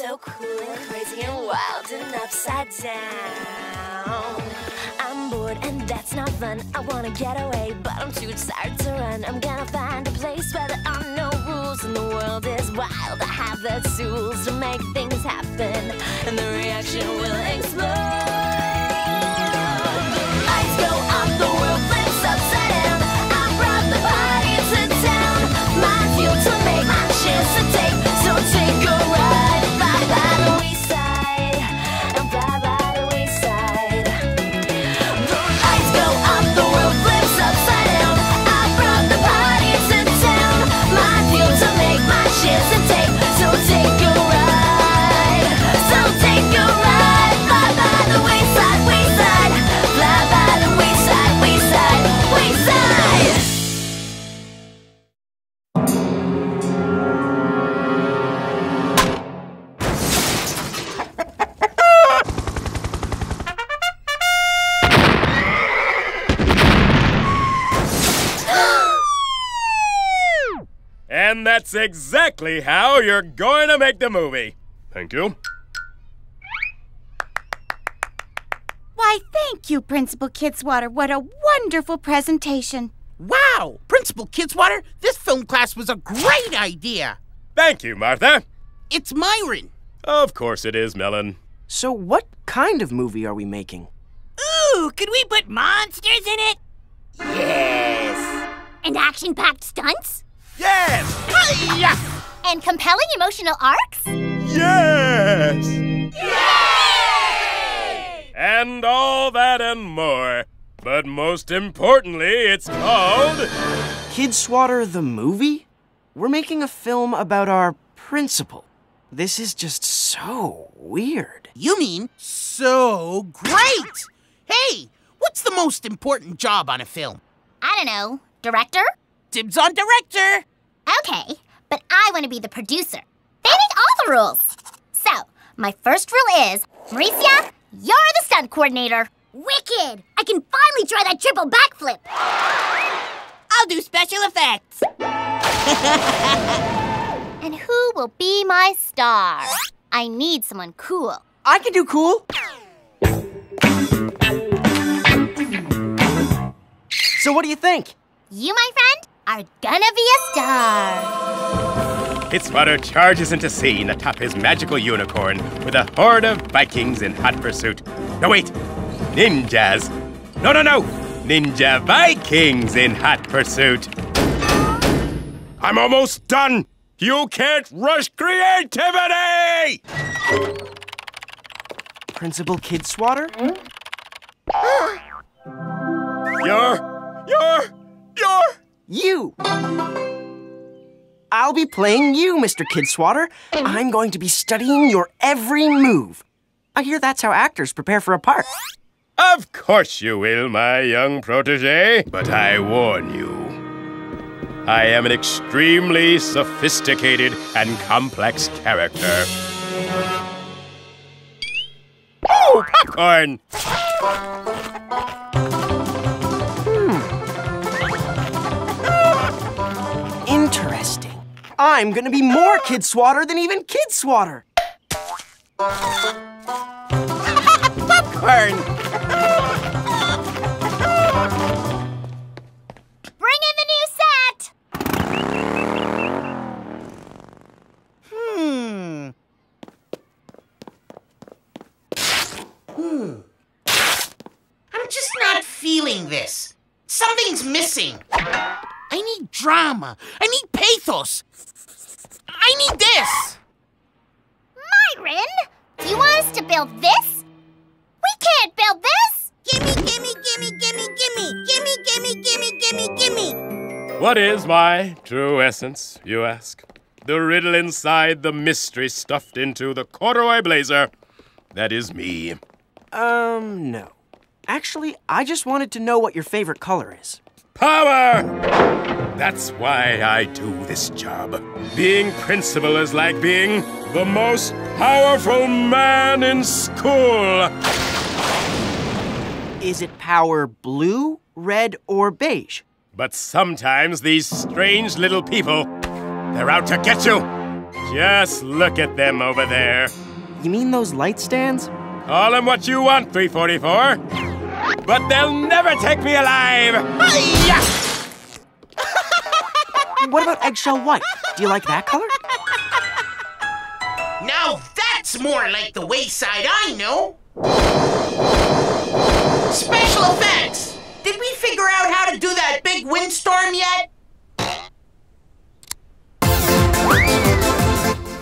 so cool and crazy and wild and upside down. I'm bored and that's not fun. I wanna get away, but I'm too tired to run. I'm gonna find a place where there are no rules and the world is wild. I have the tools to make things happen, and the reaction will explode. Exactly how you're going to make the movie. Thank you. Why, thank you, Principal Kidswatter. What a wonderful presentation. Wow! Principal Kidswatter, this film class was a great idea. Thank you, Martha. It's Myron. Of course it is, Melon. So, what kind of movie are we making? Ooh, could we put monsters in it? Yes. And action packed stunts? Yes! Hiya! And compelling emotional arcs? Yes! Yay! And all that and more. But most importantly, it's called. Kidswatter the movie? We're making a film about our principal. This is just so weird. You mean so great? Hey, what's the most important job on a film? I don't know. Director? Dibs on director. Okay, but I want to be the producer. They make all the rules. So, my first rule is Maurecia, you're the stunt coordinator. Wicked! I can finally try that triple backflip. I'll do special effects. And who will be my star? I need someone cool. I can do cool. So, what do you think? You, my friend, are gonna be a star. Kidswatter charges into scene atop his magical unicorn with a horde of Vikings in hot pursuit. No, wait! Ninjas! No, no, no! Ninja Vikings in hot pursuit! I'm almost done! You can't rush creativity! Principal Kidswatter? You're. You're. You're. You! I'll be playing you, Mr. Kidswatter. I'm going to be studying your every move. I hear that's how actors prepare for a part. Of course you will, my young protege. But I warn you. I am an extremely sophisticated and complex character. Oh, popcorn! I'm gonna be more Kidswatter than even Kidswatter. Popcorn. Bring in the new set! Hmm. Hmm. I'm just not feeling this. Something's missing. I need drama. I need pathos. I need this! Myron, you want us to build this? We can't build this! Gimme, gimme, gimme, gimme, gimme! Gimme, gimme, gimme, gimme, gimme! What is my true essence, you ask? The riddle inside the mystery stuffed into the corduroy blazer. That is me. Um, no. Actually, I just wanted to know what your favorite color is. Power! That's why I do this job. Being principal is like being the most powerful man in school. Is it power blue, red, or beige? But sometimes these strange little people, they're out to get you. Just look at them over there. You mean those light stands? Call them what you want, 344. But they'll never take me alive! Hi-ya! What about eggshell white? Do you like that color? Now that's more like the wayside I know. Special effects! Did we figure out how to do that big windstorm yet?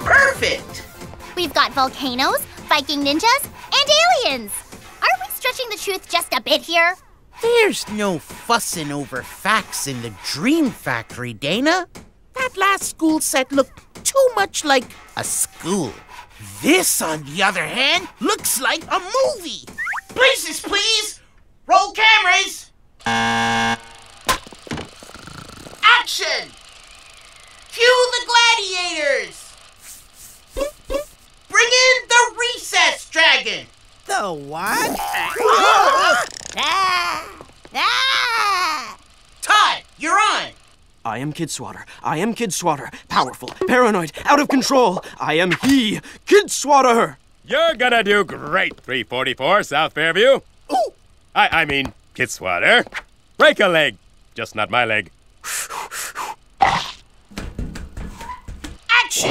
Perfect! We've got volcanoes, Viking ninjas, and aliens. Stretching the truth just a bit here? There's no fussing over facts in the Dream Factory, Dana. That last school set looked too much like a school. This, on the other hand, looks like a movie. Places, please. Roll cameras. Action! Cue the gladiators. Bring in the recess dragon. The what? Todd, you're on. I am Kidswatter. I am Kidswatter. Powerful, paranoid, out of control. I am he, Kidswatter. You're gonna do great, 344 South Fairview. Ooh, I, I mean, Kidswatter. Break a leg. Just not my leg. action!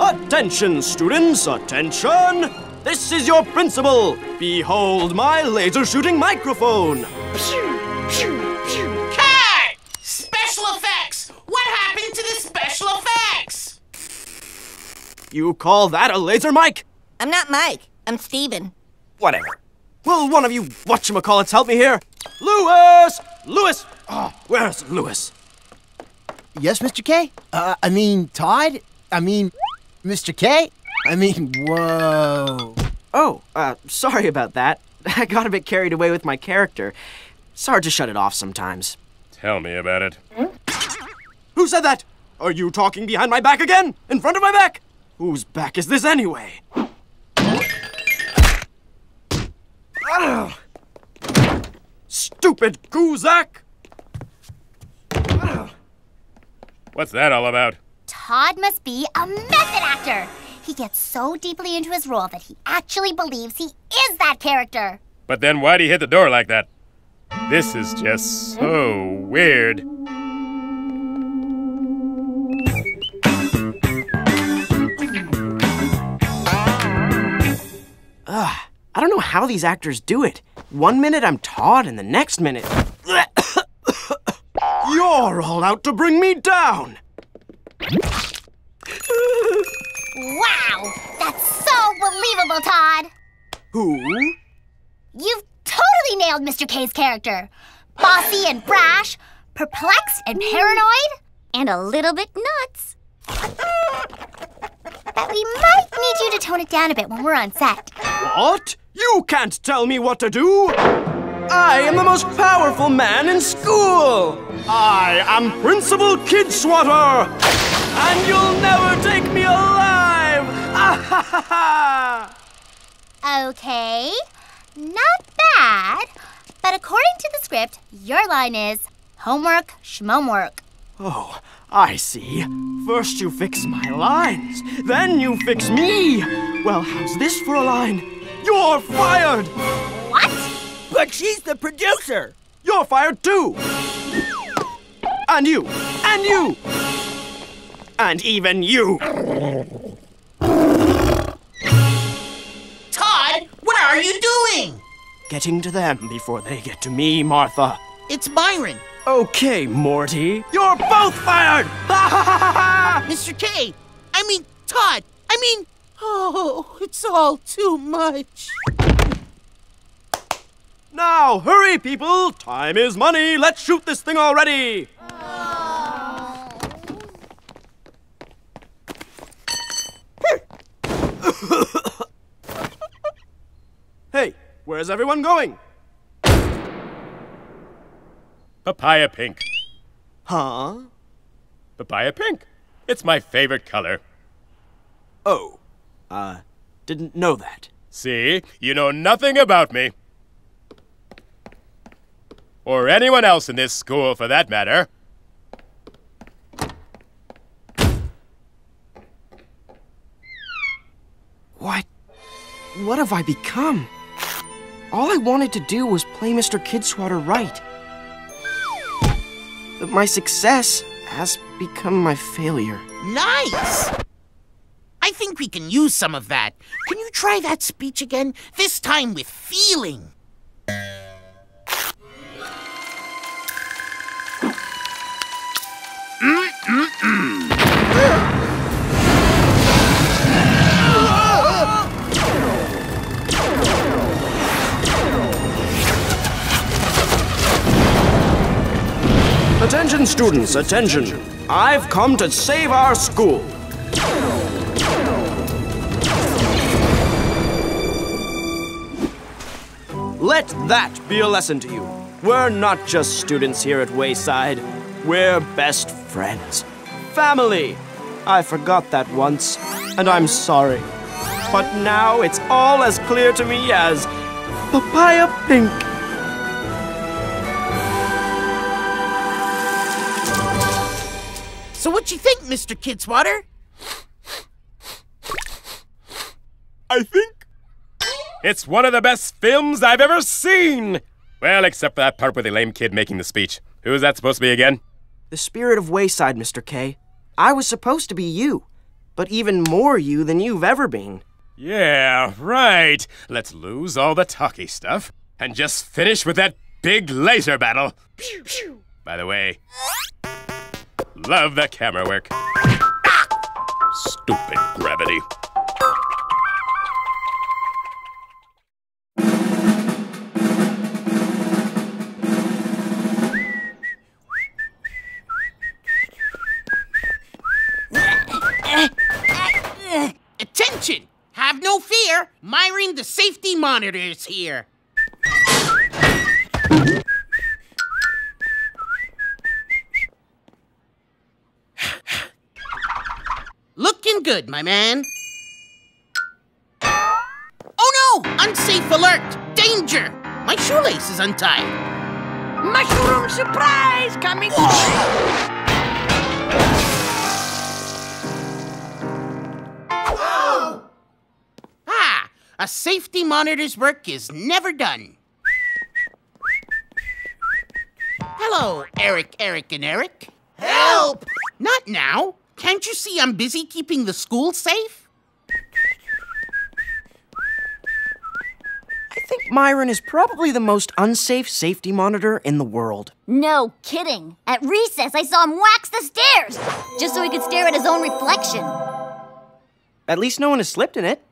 Attention, students, attention! This is your principal. Behold my laser shooting microphone. Pew, pew, pew. Cut! Special effects! What happened to the special effects? You call that a laser mic? I'm not Mike. I'm Steven. Whatever. Will one of you whatchamacallits help me here? Louis! Louis! Oh, where's Louis? Yes, Mr. K? Uh, I mean, Todd? I mean, Mr. K? I mean, whoa. Oh, uh, sorry about that. I got a bit carried away with my character. It's hard to shut it off sometimes. Tell me about it. Who said that? Are you talking behind my back again? In front of my back? Whose back is this anyway? Ugh. Stupid Guzak! What's that all about? Todd must be a method actor. He gets so deeply into his role that he actually believes he is that character. But then why'd he hit the door like that? This is just so weird. Ugh, I don't know how these actors do it. One minute I'm Todd, and the next minute. You're all out to bring me down! Wow, that's so believable, Todd. Who? You've totally nailed Mr. K's character. Bossy and brash, perplexed and paranoid, and a little bit nuts. But we might need you to tone it down a bit when we're on set. What? You can't tell me what to do! I am the most powerful man in school! I am Principal Kidswatter! And you'll never take me alive! Ah ha ha ha! Okay, not bad. But according to the script, your line is homework, schmomework. Oh, I see. First you fix my lines, then you fix me. Well, how's this for a line? You're fired! What? But she's the producer. You're fired too! And you! And you! And even you! Are you doing? Getting to them before they get to me, Martha. It's Byron. Okay, Morty. You're both fired! Mr. K. I mean, Todd. I mean, oh, it's all too much. Now, hurry, people! Time is money! Let's shoot this thing already! hey, oh. Where's everyone going? Papaya pink. Huh? Papaya pink. It's my favorite color. Oh, uh, didn't know that. See, you know nothing about me. Or anyone else in this school, for that matter. What? What have I become? All I wanted to do was play Mr. Kidswatter right. But my success has become my failure. Nice! I think we can use some of that. Can you try that speech again? This time with feeling. Attention, students, attention. I've come to save our school. Let that be a lesson to you. We're not just students here at Wayside, we're best friends. Family! I forgot that once, and I'm sorry. But now it's all as clear to me as Papaya Pink. Mr. Kidswatter? I think it's one of the best films I've ever seen. Well, except for that part with the lame kid making the speech. Who is that supposed to be again? The spirit of Wayside, Mr. K. I was supposed to be you, but even more you than you've ever been. Yeah, right. Let's lose all the talky stuff and just finish with that big laser battle. By the way, love the camera work. Stupid gravity. Attention! Have no fear. Myron, the safety monitor, is here. Good, my man. Oh no! Unsafe alert! Danger! My shoelace is untied. Mushroom surprise coming. Ah! A safety monitor's work is never done. Hello, Eric, Eric, and Eric. Help! Not now. Can't you see I'm busy keeping the school safe? I think Myron is probably the most unsafe safety monitor in the world. No kidding. At recess, I saw him wax the stairs just so he could stare at his own reflection. At least no one has slipped in it.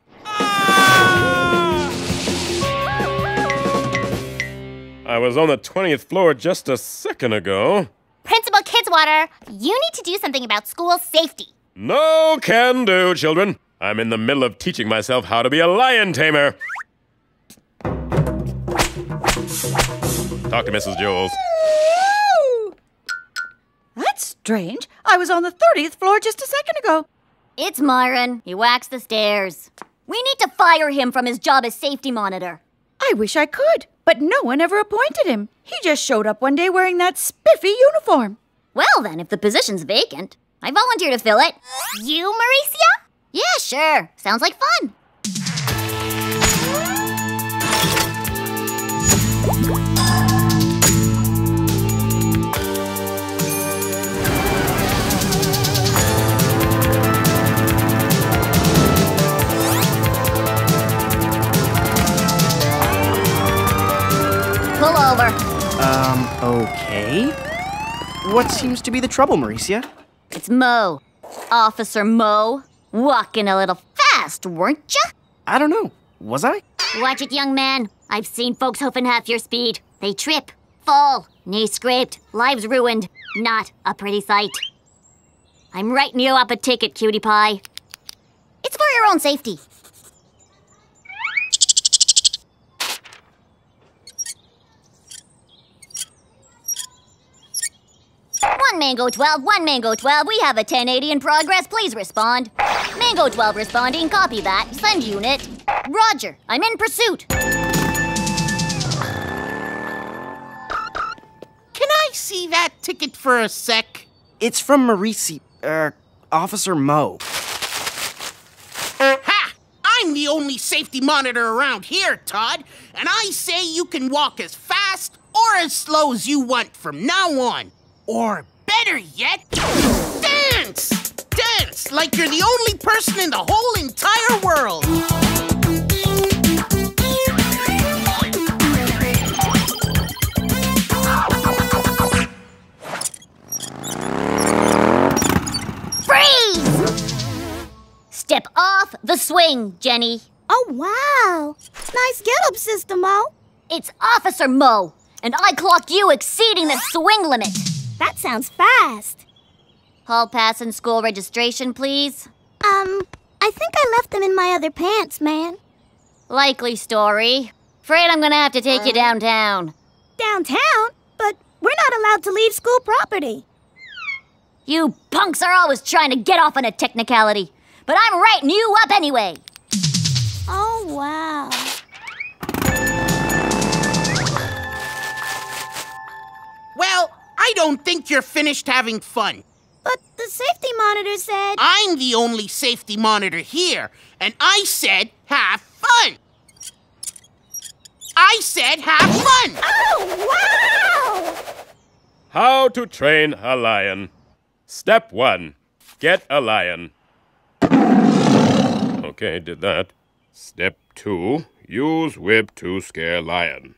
I was on the 20th floor just a second ago. Principal Kidswatter, you need to do something about school safety. No can do, children. I'm in the middle of teaching myself how to be a lion tamer. Talk to Mrs. Jewls. That's strange. I was on the 30th floor just a second ago. It's Myron. He waxed the stairs. We need to fire him from his job as safety monitor. I wish I could, but no one ever appointed him. He just showed up one day wearing that spiffy uniform. Well, then, if the position's vacant, I volunteer to fill it. You, Maurecia? Yeah, sure. Sounds like fun. What seems to be the trouble, Maurecia? It's Mo. Officer Mo. Walking a little fast, weren't you? I don't know. Was I? Watch it, young man. I've seen folks hoofing half your speed. They trip, fall, knee scraped, lives ruined. Not a pretty sight. I'm writing you up a ticket, cutie pie. It's for your own safety. One Mango 12, one Mango 12. We have a 1080 in progress. Please respond. Mango 12 responding. Copy that. Send unit. Roger. I'm in pursuit. Can I see that ticket for a sec? It's from Maurici, er, Officer Mo. Ha! I'm the the only safety monitor around here, Todd, and I say you can walk as fast or as slow as you want from now on. Or better yet, dance! Dance like you're the only person in the whole entire world. Freeze! Step off the swing, Jenny. Oh, wow. Nice get up, Sister Mo. It's Officer Mo, and I clocked you exceeding the swing limit. That sounds fast. Hall pass and school registration, please. Um, I think I left them in my other pants, man. Likely story. Afraid I'm gonna have to take you downtown. Downtown? But we're not allowed to leave school property. You punks are always trying to get off on a technicality, but I'm writing you up anyway. Oh, wow. I don't think you're finished having fun. But the safety monitor said. I'm the only safety monitor here, and I said have fun. I said have fun. Oh, wow! How to train a lion. Step one get a lion. Okay, did that. Step two use whip to scare lion.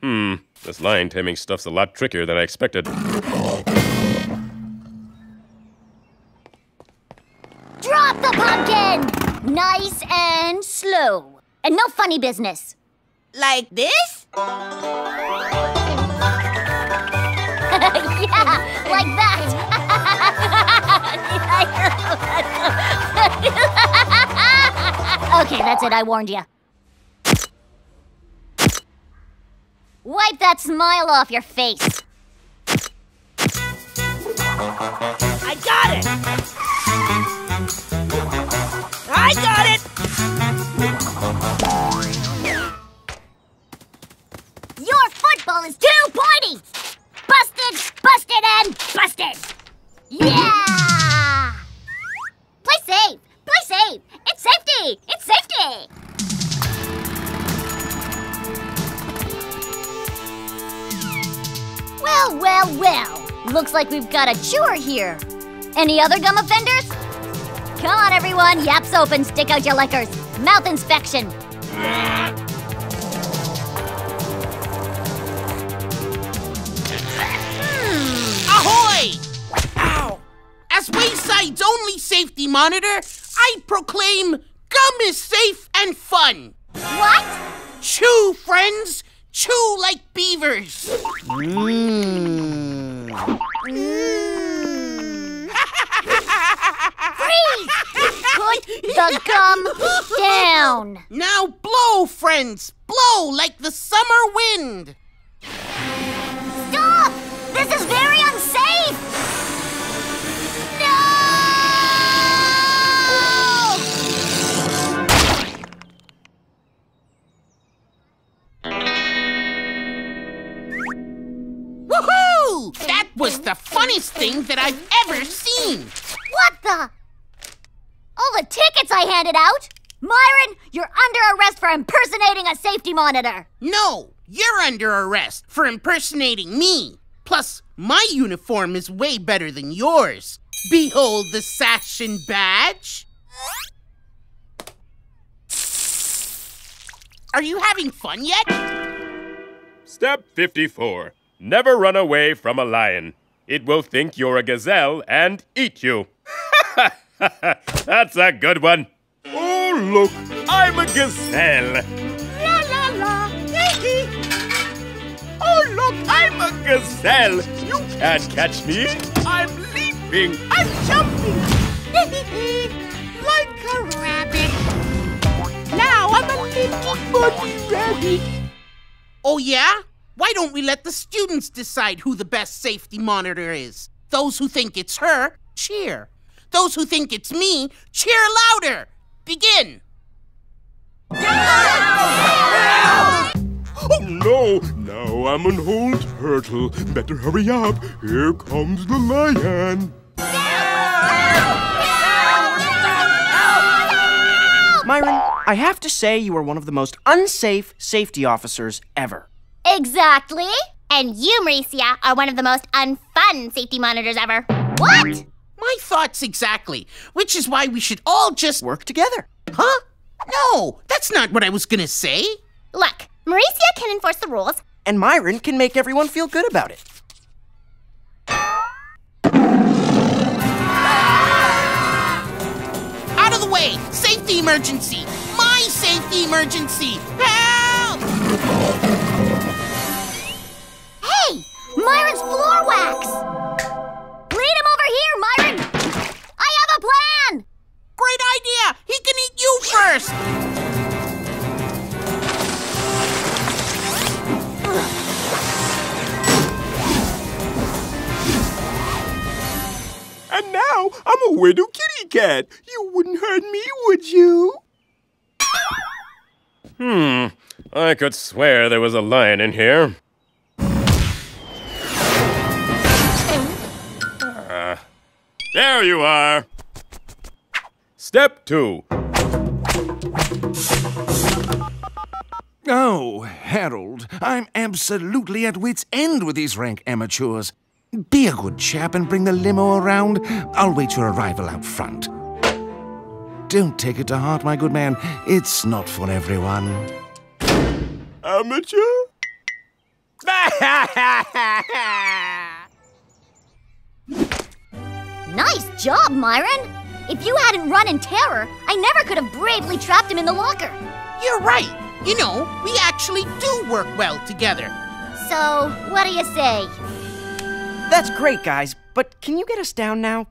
Hmm, this lion taming stuff's a lot trickier than I expected. Drop the pumpkin! Nice and slow. And no funny business. Like this? yeah, like that. okay, that's it. I warned you. Wipe that smile off your face. I got it! I got it! Your football is too pointy! Busted, busted, and busted! Yeah! Play safe! Play safe! It's safety! It's safety! Well, well, well. Looks like we've got a chewer here. Any other gum offenders? Come on, everyone. Yaps open. Stick out your lickers. Mouth inspection. Hmm. Ahoy! Ow! As Wayside's only safety monitor, I proclaim gum is safe and fun. What? Chew, friends! Chew like beavers! Mmm. Freeze! Put the gum down. Now blow, friends! Blow like the summer wind! Stop! This is was the funniest thing that I've ever seen! What the? All the tickets I handed out? Myron, you're under arrest for impersonating a safety monitor. No, you're under arrest for impersonating me. Plus, my uniform is way better than yours. Behold the sash and badge. Are you having fun yet? Step 54 Never run away from a lion. It will think you're a gazelle and eat you. That's a good one. Oh, look, I'm a gazelle. La la la. hee oh, look, I'm a gazelle. You can't catch me. I'm leaping. I'm jumping. like a rabbit. Now I'm a little bunny rabbit. Oh, yeah? Why don't we let the students decide who the best safety monitor is? Those who think it's her, cheer. Those who think it's me, cheer louder. Begin. Oh no, now I'm an old turtle. Better hurry up. Here comes the lion. Myron, I have to say you are one of the most unsafe safety officers ever. Exactly. And you, Maurecia, are one of the most unfun safety monitors ever. What? My thoughts exactly. Which is why we should all just. Work together. Huh? No, that's not what I was gonna say. Look, Maurecia can enforce the rules. And Myron can make everyone feel good about it. Out of the way! Safety emergency! My safety emergency! Help! Myron's floor wax. Lead him over here, Myron. I have a plan. Great idea! He can eat you first! And now I'm a widow kitty cat. You wouldn't hurt me, would you? Hmm. I could swear there was a lion in here. There you are. Step two. Oh, Harold, I'm absolutely at wit's end with these rank amateurs. Be a good chap and bring the limo around. I'll wait your arrival out front. Don't take it to heart, my good man. It's not for everyone. Amateur? Nice job, Myron. If you hadn't run in terror, I never could have bravely trapped him in the locker. You're right. You know, we actually do work well together. So, what do you say? That's great, guys, but can you get us down now?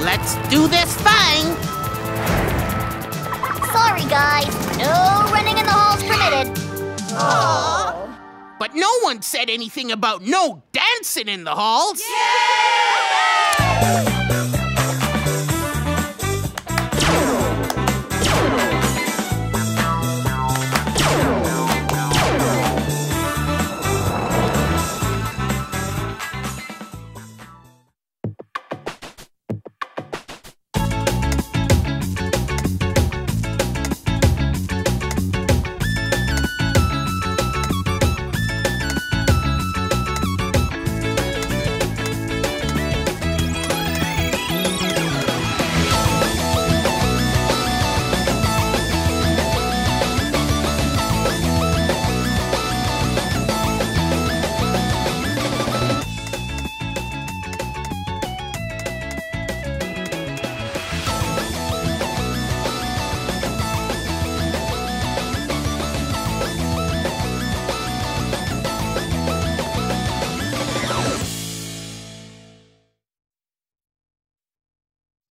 Let's do this thing! Sorry, guys. No running in the halls permitted. But no one said anything about no dancing in the halls. Yeah!